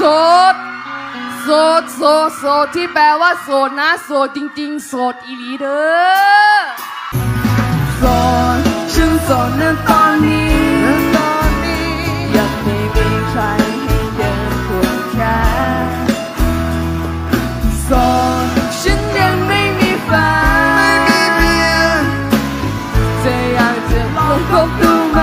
โสดโสดโสดโสดที่แปลว่าโสดนะโสดจริง ๆ โสดอีหลีเด้อโสดฉันโสดนะตอนนี้ตอนนี้ ยังไม่มีใครให้เดินควงแขนโสดฉันยังไม่มีแฟนจะยากจะลอคบดูไหม